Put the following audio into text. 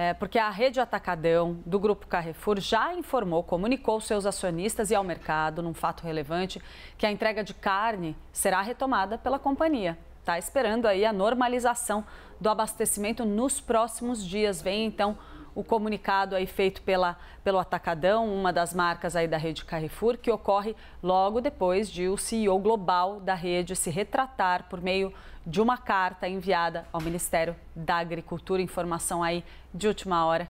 é, porque a rede Atacadão do Grupo Carrefour já informou, comunicou seus acionistas e ao mercado, num fato relevante, que a entrega de carne será retomada pela companhia. Está esperando aí a normalização do abastecimento nos próximos dias. Vem então o comunicado aí feito pela, pelo Atacadão, uma das marcas aí da rede Carrefour, que ocorre logo depois de o CEO global da rede se retratar por meio de uma carta enviada ao Ministério da Agricultura. Informação aí de última hora